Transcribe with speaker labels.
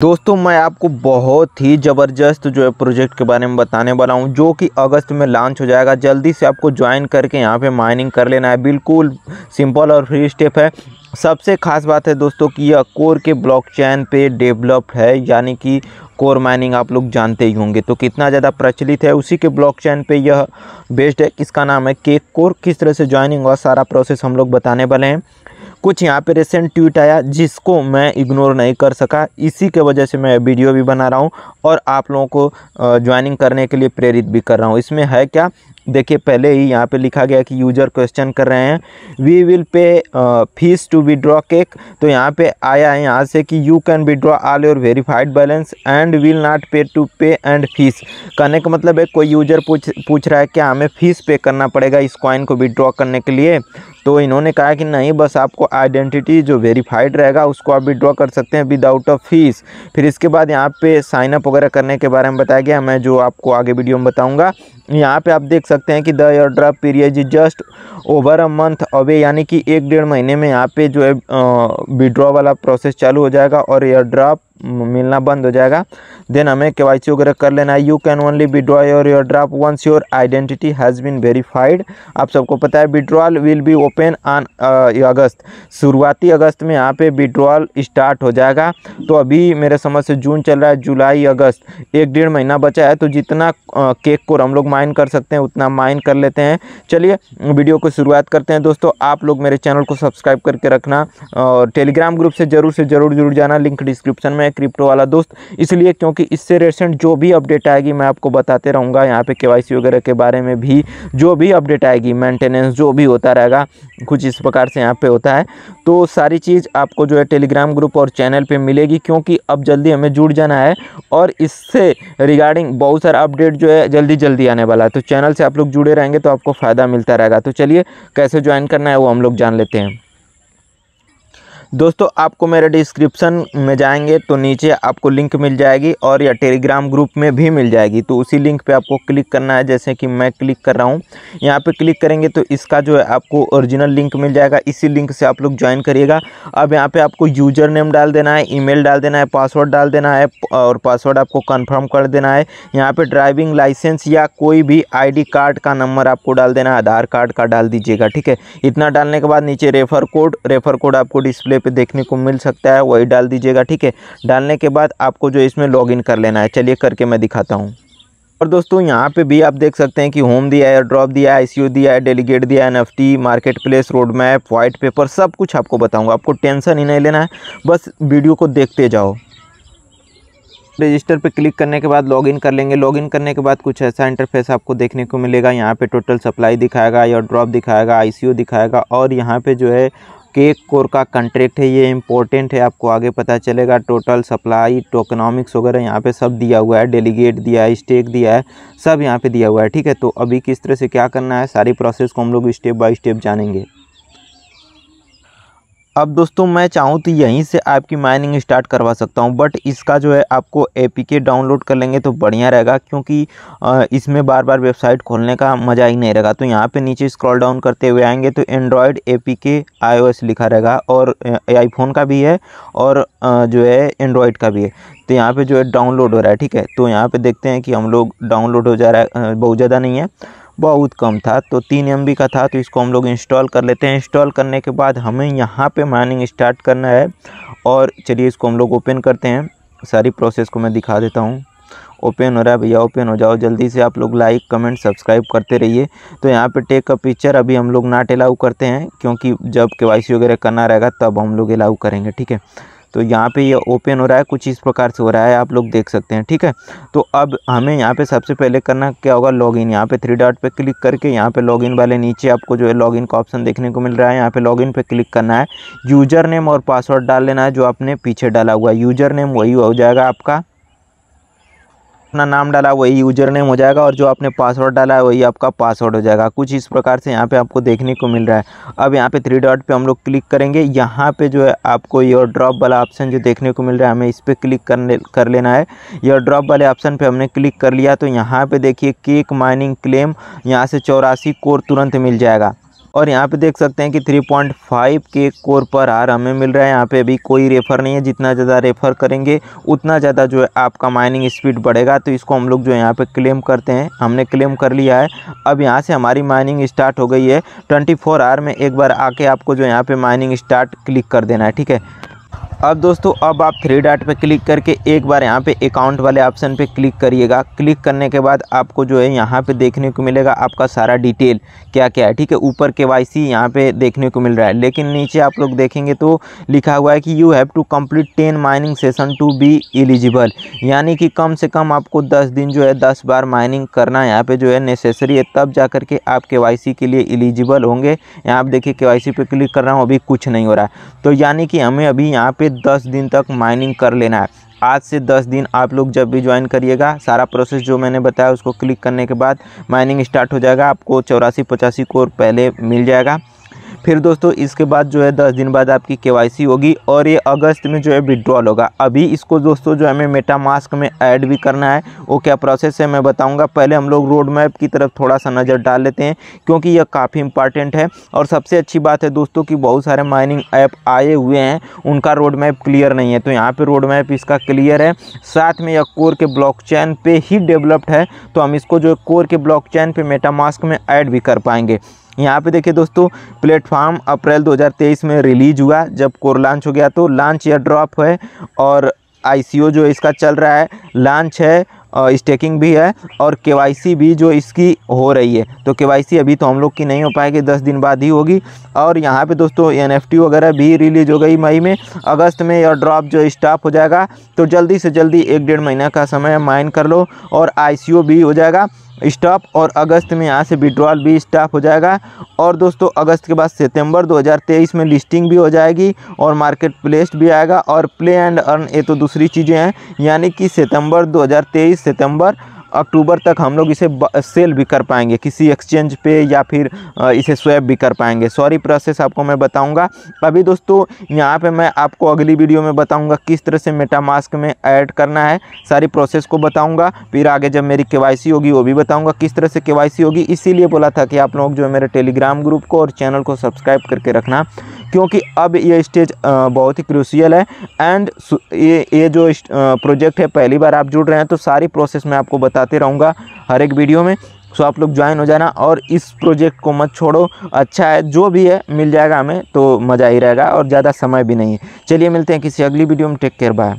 Speaker 1: दोस्तों, मैं आपको बहुत ही ज़बरदस्त जो है प्रोजेक्ट के बारे में बताने वाला हूँ, जो कि अगस्त में लॉन्च हो जाएगा। जल्दी से आपको ज्वाइन करके यहाँ पे माइनिंग कर लेना है। बिल्कुल सिंपल और फ्री स्टेप है। सबसे खास बात है दोस्तों कि यह कोर के ब्लॉकचेन पे डेवलप्ड है, यानी कि कोर माइनिंग आप लोग जानते ही होंगे। तो कितना ज़्यादा प्रचलित है उसी के ब्लॉकचेन पे यह बेस्ड है, किसका नाम है केक कोर किस तरह से ज्वाइनिंग हुआ, सारा प्रोसेस हम लोग बताने वाले हैं। कुछ यहाँ पे रिसेंट ट्वीट आया जिसको मैं इग्नोर नहीं कर सका। इसी के वजह से मैं वीडियो भी बना रहा हूँ और आप लोगों को ज्वाइनिंग करने के लिए प्रेरित भी कर रहा हूँ। इसमें है क्या? देखिए, पहले ही यहाँ पे लिखा गया कि यूज़र क्वेश्चन कर रहे हैं। We will pay fees to withdraw cake तो यहाँ पे आया है यहाँ से कि you can withdraw all your verified balance and will not pay to pay and fees कहने का मतलब है, कोई यूज़र पूछ पूछ रहा है क्या हमें फ़ीस पे करना पड़ेगा इस कॉइन को विड्रॉ करने के लिए। तो इन्होंने कहा कि नहीं, बस आपको आइडेंटिटी जो वेरीफाइड रहेगा, उसको आप विड्रॉ कर सकते हैं विदाउट अ फ़ीस फिर इसके बाद यहाँ पे साइनअप वगैरह करने के बारे में बताया गया, मैं जो आपको आगे वीडियो में बताऊँगा। यहाँ पे आप देख सकते हैं कि the airdrop period is just over a month away यानी कि एक डेढ़ महीने में यहाँ पे जो है विड्रॉ वाला प्रोसेस चालू हो जाएगा और एयर ड्रॉप मिलना बंद हो जाएगा। देन हमें के वाई सी वगैरह कर लेना है। You can only withdraw your your draft once your identity has been verified आप सबको पता है withdrawal will be open on August. शुरुआती अगस्त में यहाँ पे विड्रॉल स्टार्ट हो जाएगा। तो अभी मेरे समझ से जून चल रहा है, जुलाई, अगस्त। एक डेढ़ महीना बचा है तो जितना केक को हम लोग माइन कर सकते हैं, उतना माइन कर लेते हैं। चलिए वीडियो को शुरुआत करते हैं। दोस्तों, आप लोग मेरे चैनल को सब्सक्राइब करके रखना, और टेलीग्राम ग्रुप से ज़रूर से ज़रूर जुड़ जाना। लिंक डिस्क्रिप्शन में है क्रिप्टो वाला दोस्त। इसलिए क्योंकि इससे रिसेंट जो भी अपडेट आएगी, मैं आपको बताते रहूँगा। यहाँ पे के वगैरह के बारे में भी जो भी अपडेट आएगी मेंटेनेंस जो भी होता रहेगा, कुछ इस प्रकार से यहाँ पे होता है। तो सारी चीज़ आपको जो है टेलीग्राम ग्रुप और चैनल पर मिलेगी, क्योंकि अब जल्दी हमें जुड़ जाना है और इससे रिगार्डिंग बहुत सारा अपडेट जो है जल्दी जल्दी आने वाला है। तो चैनल से आप लोग जुड़े रहेंगे तो आपको फ़ायदा मिलता रहेगा। तो चलिए, कैसे ज्वाइन करना है वो हम लोग जान लेते हैं। दोस्तों, आपको मेरे डिस्क्रिप्शन में जाएँगे तो नीचे आपको लिंक मिल जाएगी और या टेलीग्राम ग्रुप में भी मिल जाएगी। तो उसी लिंक पे आपको क्लिक करना है, जैसे कि मैं क्लिक कर रहा हूँ। यहाँ पे क्लिक करेंगे तो इसका जो है आपको ओरिजिनल लिंक मिल जाएगा। इसी लिंक से आप लोग ज्वाइन करिएगा। अब यहाँ पर आपको यूज़र नेम डाल देना है ई डाल देना है पासवर्ड डाल देना है और पासवर्ड आपको कन्फर्म कर देना है। यहाँ पर ड्राइविंग लाइसेंस या कोई भी आईडी कार्ड का नंबर आपको डाल देना है। आधार कार्ड का डाल दीजिएगा, ठीक है? इतना डालने के बाद नीचे रेफर कोड रेफर कोड आपको डिस्प्ले पे देखने को मिल सकता है, वही डाल दीजिएगा, ठीक है? डालने के बाद आपको जो इसमें लॉगिन कर लेना है। चलिए करके मैं दिखाता हूँ। और दोस्तों, यहाँ पे भी आप देख सकते हैं कि होम दिया है ड्रॉप दिया है आईसीयू दिया है डेलीगेट दिया है NFT marketplace road map white paper सब कुछ आपको बताऊँगा। आपको टेंशन ही नहीं लेना है, बस वीडियो को देखते जाओ। रजिस्टर पे क्लिक करने के बाद लॉगिन कर लेंगे। लॉगिन करने के बाद कुछ ऐसा इंटरफेस आपको देखने को मिलेगा। यहाँ पे टोटल सप्लाई दिखाएगा या ड्रॉप दिखाएगा आईसीयू दिखाएगा और यहाँ पे जो है केक कोर का कंट्रैक्ट है, ये इंपॉर्टेंट है, आपको आगे पता चलेगा। टोटल सप्लाई टोकनॉमिक्स वगैरह यहाँ पे सब दिया हुआ है डेलीगेट दिया है स्टेक दिया है, सब यहाँ पे दिया हुआ है, ठीक है? तो अभी किस तरह से क्या करना है, सारी प्रोसेस को हम लोग स्टेप बाय स्टेप जानेंगे। अब दोस्तों मैं चाहूँ तो यहीं से आपकी माइनिंग स्टार्ट करवा सकता हूँ बट इसका जो है आपको ए डाउनलोड कर लेंगे तो बढ़िया रहेगा, क्योंकि इसमें बार बार वेबसाइट खोलने का मज़ा ही नहीं रहेगा। तो यहाँ पे नीचे स्क्रॉल डाउन करते हुए आएँगे तो एंड्रॉयड ए पी के आई लिखा रहेगा और आईफोन का भी है और जो है एंड्रॉयड का भी है। तो यहाँ पर जो है डाउनलोड हो रहा है, ठीक है? तो यहाँ पर देखते हैं कि हम लोग डाउनलोड हो जा रहा है बहुत ज़्यादा नहीं है। बहुत कम था तो तीन एमबी का था तो इसको हम लोग इंस्टॉल कर लेते हैं। इंस्टॉल करने के बाद हमें यहाँ पे माइनिंग स्टार्ट करना है और चलिए इसको हम लोग ओपन करते हैं। सारी प्रोसेस को मैं दिखा देता हूँ। ओपन हो रहा है भैया ओपन हो जाओ। जल्दी से आप लोग लाइक कमेंट सब्सक्राइब करते रहिए। तो यहाँ पे टेक अ पिक्चर अभी हम लोग नाट अलाउ करते हैं, क्योंकि जब के वगैरह करना रहेगा, तब हम लोग अलाउ करेंगे, ठीक है? तो यहाँ पे ये यह ओपन हो रहा है, कुछ इस प्रकार से हो रहा है, आप लोग देख सकते हैं, ठीक है? तो अब हमें यहाँ पे सबसे पहले करना क्या होगा? लॉगिन यहाँ पे थ्री डॉट पे क्लिक करके यहाँ पे लॉगिन वाले नीचे आपको जो है लॉगिन का ऑप्शन देखने को मिल रहा है। यहाँ पे लॉगिन पे क्लिक करना है। यूज़र नेम और पासवर्ड डाल लेना है, जो आपने पीछे डाला हुआ है। यूज़र नेम वही हो जाएगा आपका। अपना नाम डाला, वही यूज़र नेम हो जाएगा और जो आपने पासवर्ड डाला है, वही आपका पासवर्ड हो जाएगा। कुछ इस प्रकार से यहाँ पे आपको देखने को मिल रहा है। अब यहाँ पे थ्री डॉट पे हम लोग क्लिक करेंगे। यहाँ पे जो है आपको योर ड्रॉप वाला ऑप्शन जो देखने को मिल रहा है, हमें इस पर क्लिक करने, कर लेना है। योर ड्रॉप वाले ऑप्शन पर हमने क्लिक कर लिया तो यहाँ पर देखिए केक माइनिंग क्लेम यहाँ से चौरासी कोर तुरंत मिल जाएगा। और यहाँ पे देख सकते हैं कि 3.5 के कोर पर आर हमें मिल रहा है। यहाँ पे अभी कोई रेफ़र नहीं है। जितना ज़्यादा रेफ़र करेंगे, उतना ज़्यादा जो है आपका माइनिंग स्पीड बढ़ेगा। तो इसको हम लोग जो है यहाँ पे क्लेम करते हैं। हमने क्लेम कर लिया है। अब यहाँ से हमारी माइनिंग स्टार्ट हो गई है। ट्वेंटी आवर में एक बार आके आपको जो यहाँ पर माइनिंग स्टार्ट क्लिक कर देना है। ठीक है? अब दोस्तों, अब आप थ्री डॉट पे क्लिक करके एक बार यहाँ पे अकाउंट वाले ऑप्शन पे क्लिक करिएगा। क्लिक करने के बाद आपको जो है यहाँ पे देखने को मिलेगा आपका सारा डिटेल क्या क्या है, ठीक है? ऊपर के वाई सी यहाँ पे देखने को मिल रहा है। लेकिन नीचे आप लोग देखेंगे तो लिखा हुआ है कि you have to complete ten mining session to be eligible यानी कि कम से कम आपको दस दिन जो है, दस बार माइनिंग करना यहाँ पर जो है नेसेसरी है। तब जा करके आप के के लिए एलिजिबल होंगे। यहाँ आप देखिए के पे क्लिक कर रहा हूँ, अभी कुछ नहीं हो रहा। है तो यानी कि हमें अभी यहाँ पे दस दिन तक माइनिंग कर लेना है। आज से दस दिन आप लोग जब भी ज्वाइन करिएगा, सारा प्रोसेस जो मैंने बताया उसको क्लिक करने के बाद माइनिंग स्टार्ट हो जाएगा। आपको चौरासी पचासी कोर पहले मिल जाएगा। फिर दोस्तों, इसके बाद जो है दस दिन बाद आपकी के होगी और ये अगस्त में जो है विड्रॉल होगा। अभी इसको दोस्तों जो हमें मेटा मास्क में ऐड भी करना है। वो क्या प्रोसेस है मैं बताऊँगा। पहले हम लोग रोड मैप की तरफ़ थोड़ा सा नज़र डाल लेते हैं, क्योंकि यह काफ़ी इंपॉर्टेंट है। और सबसे अच्छी बात है दोस्तों कि बहुत सारे माइनिंग ऐप आए हुए हैं, उनका रोड मैप क्लियर नहीं है। तो यहाँ पर रोड मैप इसका क्लियर है। साथ में यह कोर के ब्लॉक चैन पे ही डेवलप्ड है। तो हम इसको जो कोर के ब्लॉक चैन पे मेटा मास्क में ऐड भी कर पाएँगे। यहाँ पे देखिए दोस्तों, प्लेटफॉर्म अप्रैल 2023 में रिलीज़ हुआ। जब कोर लॉन्च हो गया तो लॉन्च या ड्रॉप है और आईसीओ जो इसका चल रहा है, लॉन्च है स्टेकिंग भी है और के भी जो इसकी हो रही है। तो के अभी तो हम लोग की नहीं हो पाएगी, दस दिन बाद ही होगी। और यहाँ पे दोस्तों, एन वगैरह भी रिलीज़ हो गई मई में। अगस्त में यह ड्रॉप जो स्टॉप हो जाएगा तो जल्दी से जल्दी एक डेढ़ महीना का समय माइन कर लो और आईसीओ भी हो जाएगा। स्टॉप और अगस्त में यहाँ से विड्रॉल भी स्टॉप हो जाएगा। और दोस्तों, अगस्त के बाद सितंबर 2023 में लिस्टिंग भी हो जाएगी और मार्केट प्लेस भी आएगा। और प्ले एंड अर्न ये तो दूसरी चीज़ें हैं, यानी कि सितंबर 2023 सितंबर अक्टूबर तक हम लोग इसे सेल भी कर पाएँगे, किसी एक्सचेंज पे या फिर इसे स्वैप भी कर पाएँगे। सॉरी प्रोसेस आपको मैं बताऊँगा। अभी दोस्तों, यहाँ पे मैं आपको अगली वीडियो में बताऊँगा किस तरह से मेटा मास्क में ऐड करना है। सारी प्रोसेस को बताऊँगा। फिर आगे जब मेरी के होगी, वो भी बताऊँगा किस तरह से के होगी। इसीलिए बोला था कि आप लोग जो है मेरे टेलीग्राम ग्रुप को और चैनल को सब्सक्राइब करके रखना, क्योंकि अब ये स्टेज बहुत ही क्रूसियल है। एंड ये ये जो प्रोजेक्ट है, पहली बार आप जुड़ रहे हैं तो सारी प्रोसेस मैं आपको बताते रहूँगा हर एक वीडियो में। सो आप लोग ज्वाइन हो जाना और इस प्रोजेक्ट को मत छोड़ो। अच्छा है, जो भी है, मिल जाएगा हमें तो मज़ा ही रहेगा और ज़्यादा समय भी नहीं है। चलिए मिलते हैं किसी अगली वीडियो में। Take care bye